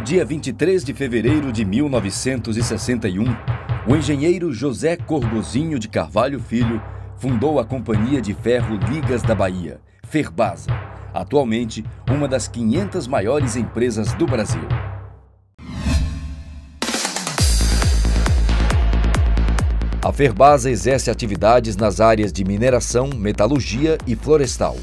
dia 23 de fevereiro de 1961, o engenheiro José Corgozinho de Carvalho Filho fundou a Companhia de Ferro Ligas da Bahia, Ferbasa, atualmente uma das 500 maiores empresas do Brasil. A Ferbasa exerce atividades nas áreas de mineração, metalurgia e florestal.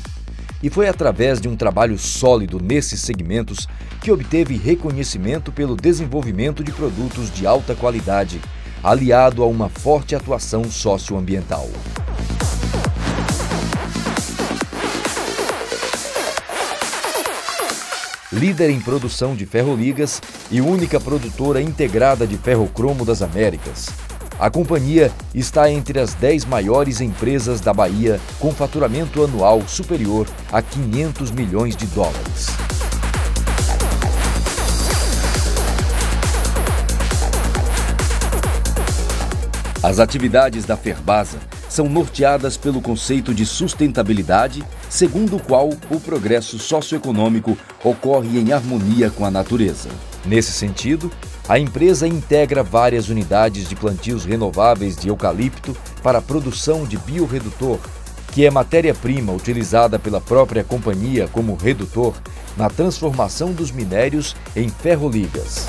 E foi através de um trabalho sólido nesses segmentos que obteve reconhecimento pelo desenvolvimento de produtos de alta qualidade, aliado a uma forte atuação socioambiental. Líder em produção de ferroligas e única produtora integrada de ferrocromo das Américas, a companhia está entre as 10 maiores empresas da Bahia com faturamento anual superior a 500 milhões de dólares. As atividades da Ferbasa são norteadas pelo conceito de sustentabilidade, segundo o qual o progresso socioeconômico ocorre em harmonia com a natureza. Nesse sentido, a empresa integra várias unidades de plantios renováveis de eucalipto para a produção de biorredutor, que é matéria-prima utilizada pela própria companhia como redutor na transformação dos minérios em ferroligas.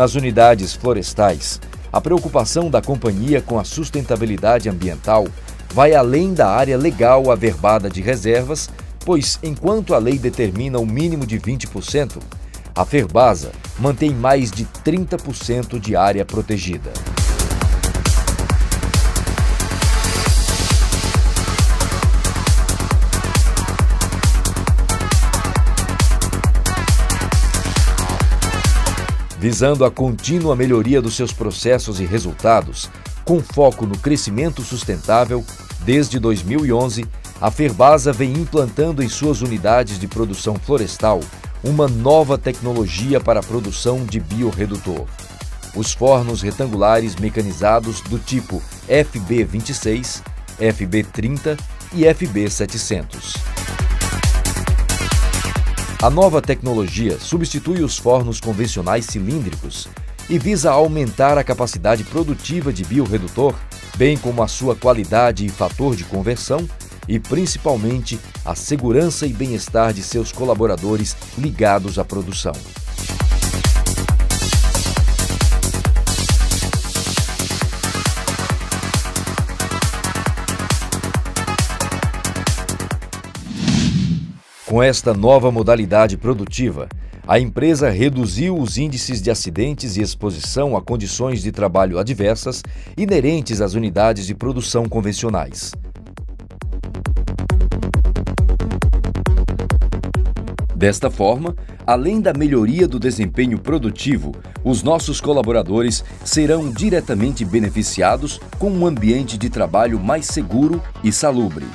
Nas unidades florestais, a preocupação da companhia com a sustentabilidade ambiental vai além da área legal averbada de reservas, pois enquanto a lei determina o um mínimo de 20%, a Ferbasa mantém mais de 30% de área protegida. Visando a contínua melhoria dos seus processos e resultados, com foco no crescimento sustentável, desde 2011, a Ferbasa vem implantando em suas unidades de produção florestal uma nova tecnologia para a produção de biorredutor. Os fornos retangulares mecanizados do tipo FB26, FB30 e FB700. A nova tecnologia substitui os fornos convencionais cilíndricos e visa aumentar a capacidade produtiva de biorredutor, bem como a sua qualidade e fator de conversão e, principalmente, a segurança e bem-estar de seus colaboradores ligados à produção. Com esta nova modalidade produtiva, a empresa reduziu os índices de acidentes e exposição a condições de trabalho adversas inerentes às unidades de produção convencionais. Desta forma, além da melhoria do desempenho produtivo, os nossos colaboradores serão diretamente beneficiados com um ambiente de trabalho mais seguro e salubre.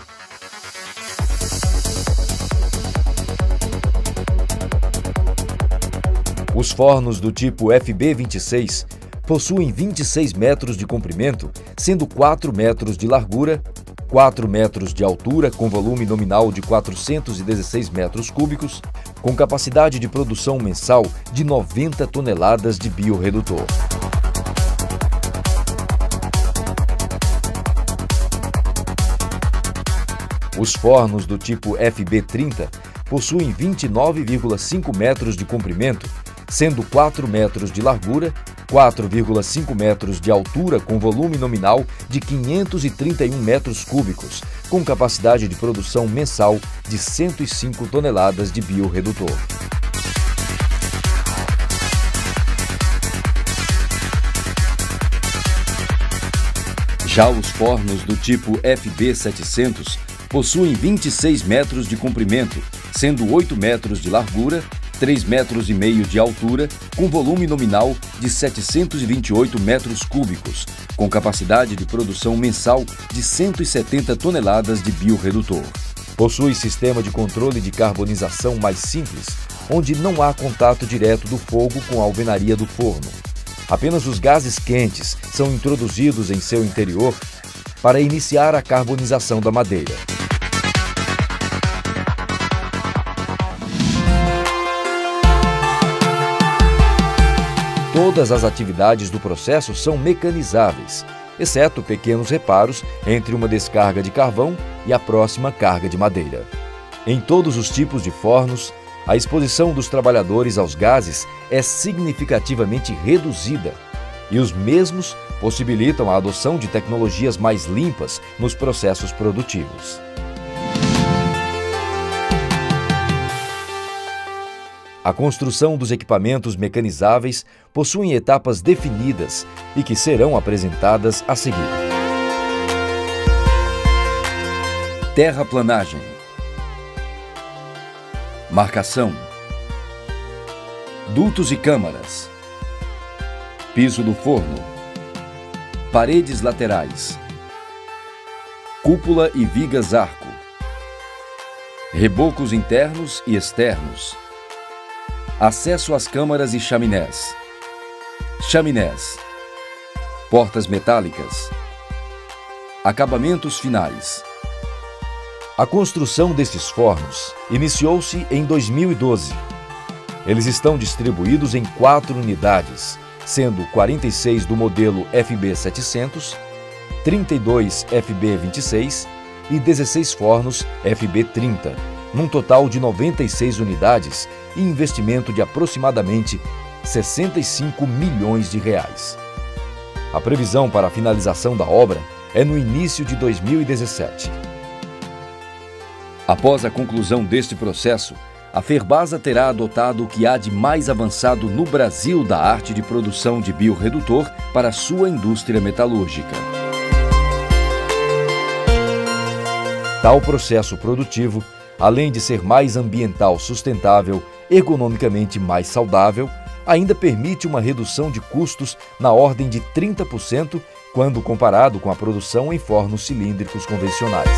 Os fornos do tipo FB26 possuem 26 metros de comprimento, sendo 4 metros de largura, 4 metros de altura, com volume nominal de 416 metros cúbicos, com capacidade de produção mensal de 90 toneladas de biorredutor. Os fornos do tipo FB30 possuem 29,5 metros de comprimento, sendo 4 metros de largura, 4,5 metros de altura com volume nominal de 531 metros cúbicos, com capacidade de produção mensal de 105 toneladas de biorredutor. Já os fornos do tipo FB700 possuem 26 metros de comprimento, sendo 8 metros de largura, 3 metros e meio de altura, com volume nominal de 728 metros cúbicos, com capacidade de produção mensal de 170 toneladas de biorredutor. Possui sistema de controle de carbonização mais simples, onde não há contato direto do fogo com a alvenaria do forno. Apenas os gases quentes são introduzidos em seu interior para iniciar a carbonização da madeira. Todas as atividades do processo são mecanizáveis, exceto pequenos reparos entre uma descarga de carvão e a próxima carga de madeira. Em todos os tipos de fornos, a exposição dos trabalhadores aos gases é significativamente reduzida e os mesmos possibilitam a adoção de tecnologias mais limpas nos processos produtivos. A construção dos equipamentos mecanizáveis possui etapas definidas e que serão apresentadas a seguir. Terraplanagem. Marcação. Dutos e câmaras. Piso do forno. Paredes laterais. Cúpula e vigas arco. Rebocos internos e externos Acesso às câmaras e chaminés. Chaminés. Portas metálicas. Acabamentos finais. A construção desses fornos iniciou-se em 2012. Eles estão distribuídos em quatro unidades, sendo 46 do modelo FB700, 32 FB26 e 16 fornos FB30, num total de 96 unidades e investimento de aproximadamente 65 milhões de reais. A previsão para a finalização da obra é no início de 2017. Após a conclusão deste processo, a Ferbasa terá adotado o que há de mais avançado no Brasil da arte de produção de biorredutor para sua indústria metalúrgica. Tal processo produtivo além de ser mais ambiental sustentável, ergonomicamente mais saudável, ainda permite uma redução de custos na ordem de 30% quando comparado com a produção em fornos cilíndricos convencionais.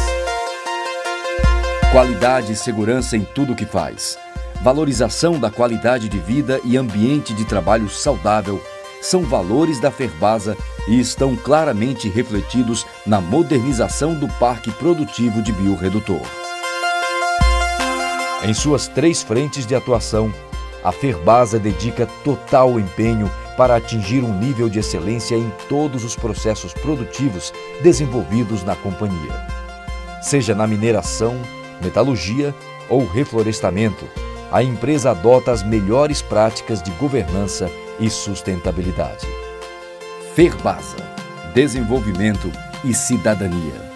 Qualidade e segurança em tudo o que faz. Valorização da qualidade de vida e ambiente de trabalho saudável são valores da Ferbasa e estão claramente refletidos na modernização do parque produtivo de biorredutor. Em suas três frentes de atuação, a Ferbasa dedica total empenho para atingir um nível de excelência em todos os processos produtivos desenvolvidos na companhia. Seja na mineração, metalurgia ou reflorestamento, a empresa adota as melhores práticas de governança e sustentabilidade. Ferbasa Desenvolvimento e Cidadania.